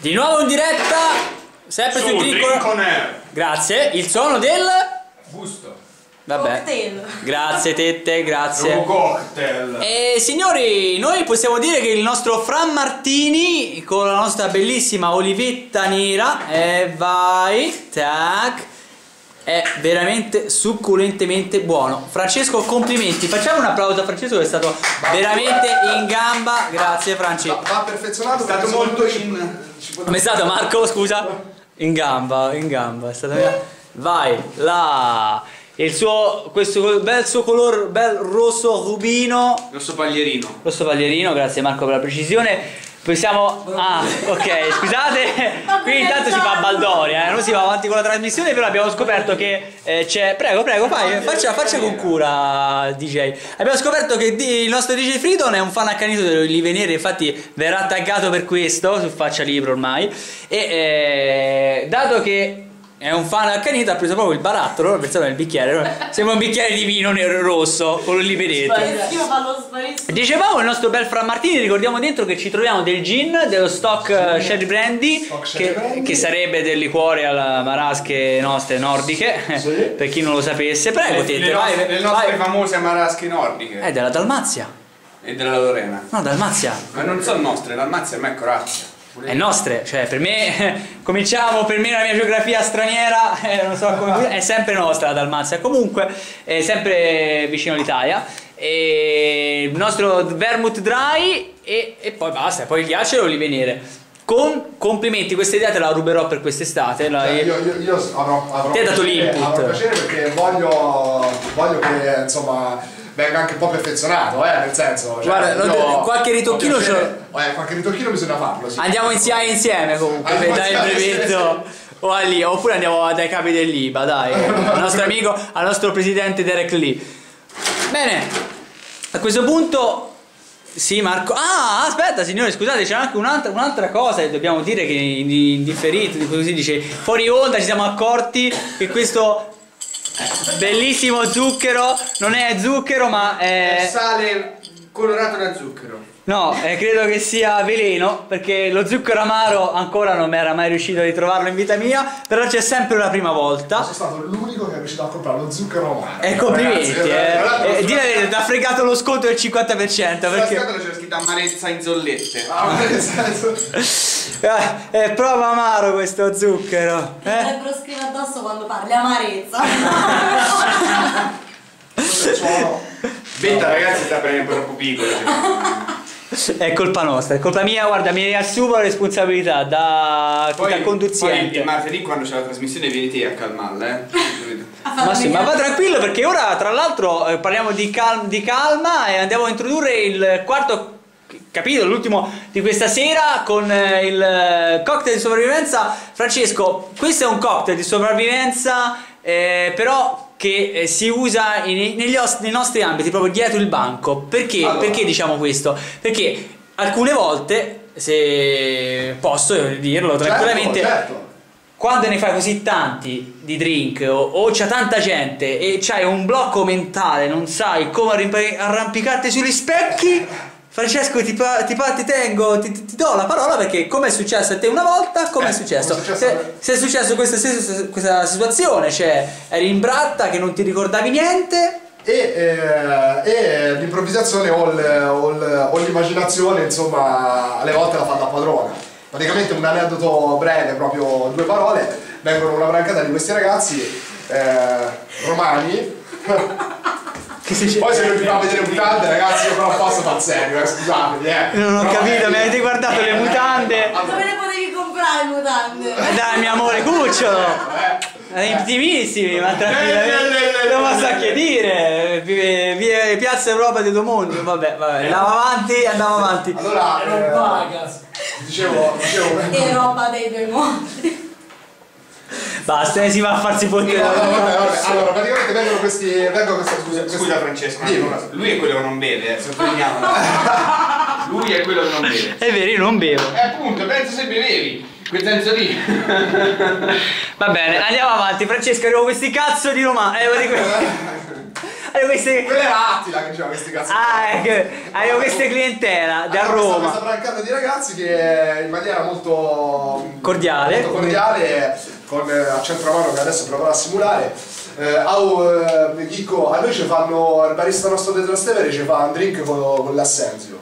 Di nuovo in diretta, sempre su, Su, Air. Grazie, il suono del... Busto. Vabbè. Cocktail. Grazie Tette, grazie. Nuovo cocktail. E signori, noi possiamo dire che il nostro Fran Martini con la nostra bellissima olivetta nera e vai, tac, è veramente succulentemente buono. Francesco, complimenti. Facciamo un applauso a Francesco che è stato veramente in gamba. Grazie Franci. Va, va perfezionato È stato molto in- Come è stato Marco? Scusa? In gamba, in gamba. È stato... Vai, là. Il suo, questo bel suo color, bel rosso rubino. Rosso paglierino. Rosso paglierino, grazie Marco per la precisione. Possiamo. Ah, ok, scusate. Qui intanto si fa baldoria, eh, non si va avanti con la trasmissione, però abbiamo scoperto che eh, c'è. Prego, prego, fai, faccia, faccia con cura, DJ. Abbiamo scoperto che il nostro DJ Freedom è un fan accanito delle olive nere, infatti verrà taggato per questo su Faccia Libro ormai. E eh, dato che. È un fan accanito, ha preso proprio il barattolo, pensavo nel bicchiere. Sembra un bicchiere di vino nero rosso l'olive dentro. Sparissimo, fallo sparissimo. Dicevamo il nostro bel Fra Martini, ricordiamo dentro che ci troviamo del gin, dello stock eh, Sherry Brandy, che, che sarebbe del liquore alla marasche nostre nordiche, Sì. per chi non lo sapesse. Prego, le, Tete, le vai, nostre, le nostre vai. famose marasche nordiche. È della Dalmazia. E della Lorena. No, Dalmazia. Ma non sono nostre, l'Almazia a me è corazza. È nostre, cioè per me, cominciamo, per me la mia geografia straniera, eh, non so come, è sempre nostra la Dalmazia, comunque è sempre vicino all'Italia. Il nostro vermouth dry e, e poi basta, poi il ghiaccio e le olive nere. Con complimenti, questa idea te la ruberò per quest'estate. la- Cioè, io, io, io avrò, avrò Ti hai dato l'input. avrò piacere perché voglio, voglio che insomma venga anche un po' perfezionato, eh, nel senso. Cioè, Guarda, io qualche ritocchino piacere- eh, qualche ritocchino bisogna farlo, sì. Andiamo insieme, insieme comunque per dare il brevetto. O a lì, oppure andiamo dai capi dell'IBA, dai, al nostro amico, al nostro presidente Derek Lee. Bene, a questo punto sì, Marco. Ah, aspetta, signore, scusate, c'è anche un'altra, un'altra cosa che dobbiamo dire che in, in differito, di così dice, fuori onda ci siamo accorti che questo bellissimo zucchero non è zucchero, ma È è sale colorato da zucchero. No, eh, credo che sia veleno perché lo zucchero amaro ancora non mi era mai riuscito a ritrovarlo in vita mia, però c'è sempre una prima volta. Sono stato l'unico che è riuscito a comprare lo zucchero amaro. E complimenti, Ragazzi, eh. Eh, di la verità, ti ha fregato lo sconto del 50% Sulla perché scritto amarezza in zollette. Ah, ma nel senso- eh, è proprio amaro questo zucchero. Eh? Dovrebbero scrivere addosso quando parli amarezza. Betta ragazzi sta prendendo troppo piccolo. È colpa nostra, è colpa mia, guarda, mi assumo la responsabilità da, Poi, da poi conduziente. il martedì quando c'è la trasmissione vieni te a calmarla, eh. Ma sì, ma va tranquillo perché ora tra l'altro eh, parliamo di, cal- di calma e andiamo a introdurre il quarto capitolo, l'ultimo di questa sera con eh, il eh, cocktail di sopravvivenza. Francesco, questo è un cocktail di sopravvivenza eh, però che eh, si usa in- negli nei nostri ambiti, proprio dietro il banco. Perché? Allora. Perché diciamo questo? Perché alcune volte, se posso dirlo tranquillamente, Certo, certo. quando ne fai così tanti di drink o, o c'è tanta gente e c'hai un blocco mentale, non sai come arrampicarti sugli specchi, Francesco ti, pa- ti, pa- ti tengo, ti, ti- do la parola perché come è successo a te una volta, come è Eh, successo? è successo a se, se è successo questa, stessa- questa situazione, cioè eri in bratta che non ti ricordavi niente, E, eh, e l'improvvisazione o, il- o il- o l'immaginazione, insomma, alle volte la fa da padrona. Praticamente un aneddoto breve, proprio due parole, vengono una brancata di questi ragazzi eh, romani. che si Poi se non ti fa vedere mutande, ragazzi, io però posso far serio, eh, scusatemi, eh. non ho Però, capito, eh, mi avete guardato le mutande? Dove le potevi comprare mutande? Eh, Dai, mio amore, cucciolo! È intimissimi, ma tranquillamente. Non posso anche dire. Piazza Europa di Domondo. Vabbè, vabbè. Andiamo avanti, andiamo avanti. Allora, eh, dicevo, dicevo, E roba dei due mondi. Basta, eh, si va a farsi No, no, vabbè. Allora, praticamente vengono questi. Vengono questi, Scusa, questi- scusa Francesco, lui è quello che non beve, eh, sottolineiamolo. lui è quello che non beve. È vero, io non bevo. Eh appunto, penso se bevevi, quel senso lì. Va bene, andiamo avanti. Francesco, arrivo questi cazzo di romani. Eh, di que- Avevo queste... Quella era Attila che diceva questi cazzi. Ah, ecco, avevo queste clientela da Allora, questa- Roma. Questa brancata di ragazzi che in maniera molto Cordiale. molto cordiale con eh, a centro che adesso proverò a simulare. Eh, au, eh, Chicco, a noi ci fanno il barista nostro del Trastevere ci fa un drink con, con l'assenzio.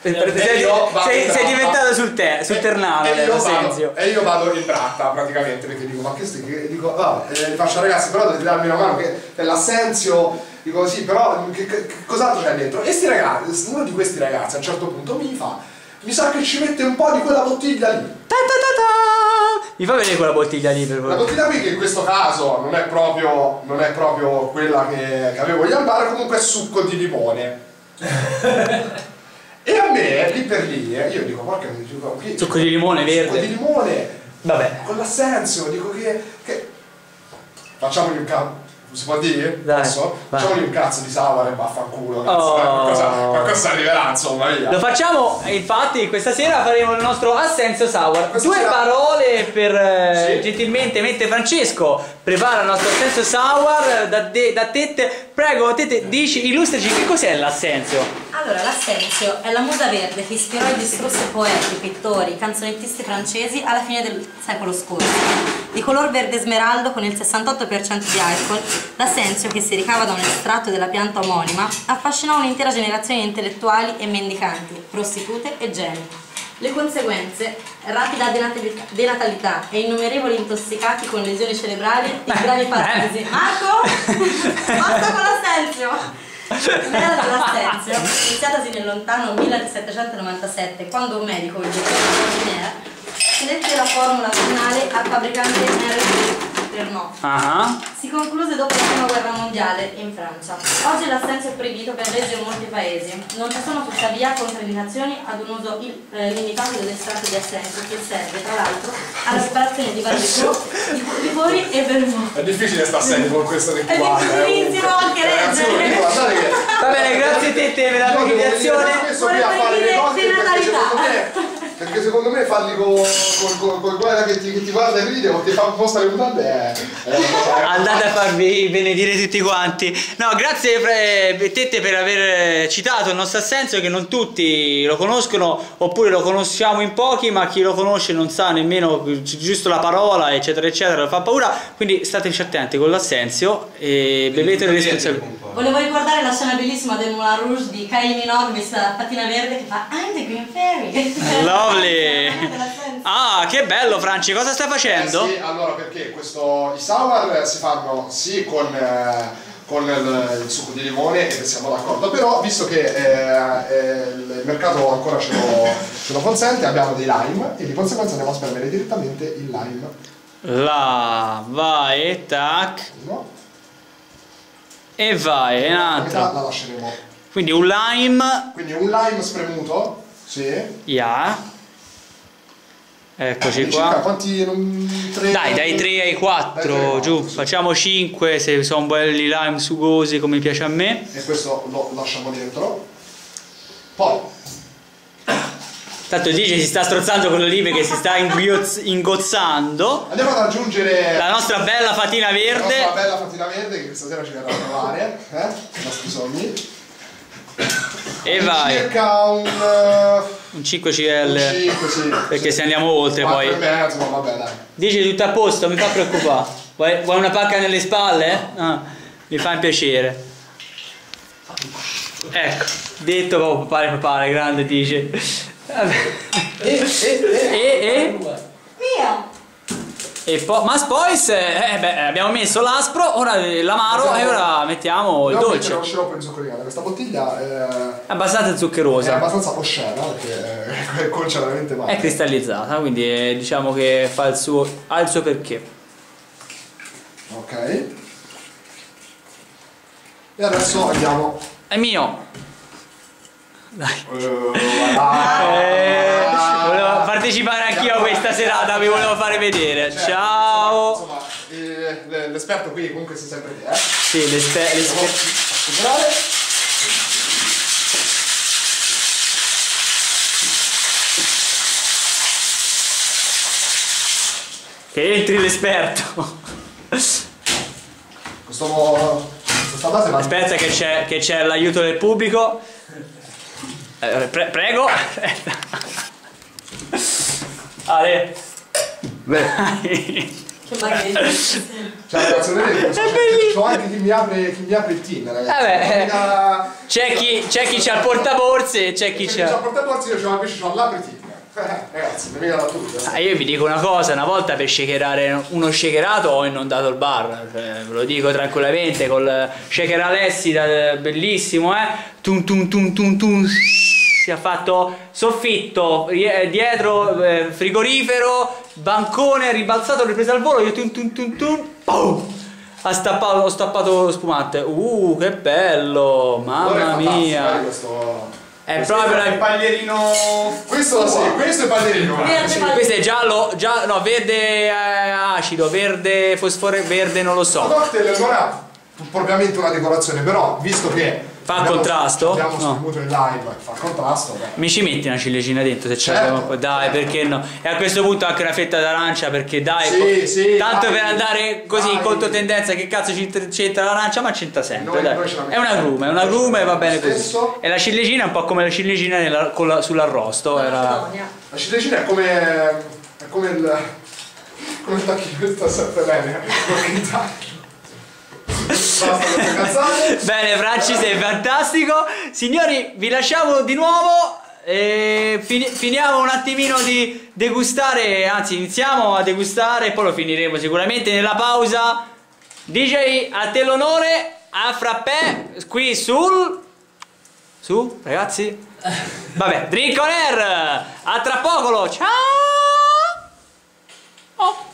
Sei, E io vado sei- in sei diventato sul, te, sul E- ternano, e io, vado, e io vado in tratta praticamente perché dico ma che sti che dico vabbè eh, faccio ragazzi però dovete darmi una mano che è l'assenzio dico sì però che, che- che cos'altro c'è dentro e sti ragazzi uno di questi ragazzi a un certo punto mi fa mi sa che ci mette un po' di quella bottiglia lì Ta ta ta ta. Mi fa vedere quella bottiglia lì per la favore. bottiglia qui che in questo caso non è proprio, non è proprio quella che, che avevo io al bar, comunque è succo di limone. e a me, lì per lì, eh, io dico, porca dico, che- Succo di limone Succo verde. di limone, Vabbè. con l'assenzio, dico che... che... Facciamogli un cazzo. Si può dire? Dai, Posso? vai. Facciamogli un cazzo di savare e vaffanculo. Cazzo, Oh. qualcosa, qualcosa arriverà, insomma, via. Lo facciamo, infatti, questa sera faremo il nostro Assenso Sour. Questa Due sera- parole per eh, Sì. gentilmente, mentre Francesco prepara il nostro Assenso Sour da, de- da Tette. Prego, Tette, dici, illustraci che cos'è l'Assenzio. Allora, l'assenzio è la musa verde che ispirò e distrusse poeti, pittori, canzonettisti francesi alla fine del secolo scorso. Di color verde smeraldo con il 68% di alcol, l'assenzio, che si ricava da un estratto della pianta omonima, affascinò un'intera generazione di intellettuali e mendicanti, prostitute e geni. Le conseguenze, rapida denatalità, denatalità e innumerevoli intossicati con lesioni cerebrali e gravi paralisi. Marco! Basta con l'assenzio! L'era dell'assenzio, iniziatasi nel lontano 1797, quando un medico, il dottor Ordinera, cedette la formula finale al fabbricante Henry Pernod. Ah, Si concluse dopo la prima guerra mondiale in Francia. Oggi l'assenzio è proibito per legge in molti paesi. Non ci sono tuttavia controindicazioni ad un uso il- eh, limitato dell'estratto di assenzio che serve tra l'altro alla preparazione di vari liquori e vermouth. È difficile sta serie con questo È qua. difficilissimo anche leggere. Va bene, grazie Tette per la venire spesso qui a fare le cose perché Denatalità. secondo me perché secondo me farli con con con, con quella che ti, che ti guarda e ride o ti fa apposta le mutande è, è una cosa- Andate a farvi benedire tutti quanti. No, grazie Tette per aver citato il nostro assenso che non tutti lo conoscono oppure lo conosciamo in pochi, ma chi lo conosce non sa nemmeno gi- giusto la parola, eccetera, eccetera, fa paura. Quindi stateci attenti con l'assenzio e bevete le responsabilità. Volevo ricordare la scena bellissima del Moulin Rouge di Kylie Minogue vestita da patina verde che fa I'm the Green Fairy. Lovely! Ah, che bello Franci, cosa stai facendo? Eh sì, allora perché questo i sour si fanno sì con eh, con il, il succo di limone e siamo d'accordo, però visto che eh, eh, il mercato ancora ce lo, ce lo consente abbiamo dei lime e di conseguenza andiamo a spremere direttamente il lime. Là, vai, tac, No? e vai, e un La la lasceremo. Quindi un lime, Quindi un lime spremuto, sì. ya. Eccoci circa qua. Quanti? non- tre- Dai, dai 3 ai Dai, 4, tre ai giù, quattro, sì. facciamo 5 se sono belli lime sugosi come piace a me. E questo lo lasciamo dentro. Poi Tanto dice si sta strozzando con l'olive che si sta ingozzando. andiamo ad aggiungere La nostra bella fatina la nostra verde. bella fatina verde che questa sera ci verrà a trovare, eh? I nostri sogni. E vai. Circa un, eh, Un 5 un CL. 5, sì. Perché se andiamo oltre Quattro poi. mezzo, ma vabbè dai. Dici tutto a posto, mi fa preoccupare. Vuoi, vuoi una pacca nelle spalle? Ah, mi fa un piacere. Ecco, detto proprio papare papare, grande dice. Vabbè. E, e, e. E, e, Mio! E poi, ma poi se, eh, beh, abbiamo messo l'aspro, ora l'amaro e ora mettiamo il dolce. lo sciroppo inzuccherinato. Questa bottiglia eh, È abbastanza è zuccherosa. abbastanza oscena perché eh, concia veramente male. È cristallizzata, quindi eh, diciamo che fa il suo, ha il suo perché. Ok. E adesso andiamo. È mio. Dai. Eh, voilà. Eh, volevo partecipare questa serata, vi volevo fare vedere. Certo, Ciao. Insomma, l'esperto qui comunque sei sempre te, eh. Sì, l'esper- Andiamo l'esper- a superare. che entri l'esperto. Questo Questa base va Aspetta che c'è, che c'è l'aiuto del pubblico. Eh, pre- prego. Ale. Vai. Che meraviglia. Cioè, ragazzi, vedete, c'è, c'è, c'ho anche chi mi apre, chi mi apre il tin, ragazzi. Vabbè. Mica- C'è chi, c'è chi c'ha il portaborse e c'è chi C'è c'ha c'ha. il portaborsi, io c'ho invece c'ho l'apritin. Eh, ragazzi, mi mica da tutto. Ah, io vi dico una cosa, una volta per shakerare uno shakerato ho inondato il bar, cioè, ve lo dico tranquillamente, col shaker Alessi, bellissimo, eh? Tum tum tum tum tum. Si è fatto soffitto, rie- dietro eh, frigorifero, bancone, ribalzato, ripreso al volo, io tum tum tum tum, pum! Ha stappato, ho stappato lo spumante. Uh, che bello! Mamma mia! eh, Questo, È proprio il paglierino. questo sì, questo è. Verde Sì, questo è giallo, già, no, verde eh, acido, verde fosfore, verde non lo Il so. cocktail non ha propriamente una decorazione, però visto che Fa contrasto? abbiamo No. in live, fa contrasto, beh. Mi ci metti una ciliegina dentro se c'è Certo. Dai, perché no? E a questo punto anche una fetta d'arancia perché dai, Sì, sì, tanto dai. per andare così in Dai. controtendenza che cazzo c'entra c'entra l'arancia, ma c'entra sempre, Noi- dai. noi È una agrume, è una agrume e va bene così. Stesso. E la ciliegina è un po' come la ciliegina nella- la- sull'arrosto, era... La ciliegina è come, è come il... come il tacchino, sta sempre bene. Bene, Franci, sei fantastico. Signori, vi lasciamo di nuovo. E fini- finiamo un attimino di degustare, anzi iniziamo a degustare poi lo finiremo sicuramente nella pausa. DJ, a te l'onore, a frappè, qui sul... Su, ragazzi? Vabbè, Drink on Air, a tra poco, ciao! Oh.